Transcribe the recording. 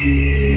Yeah.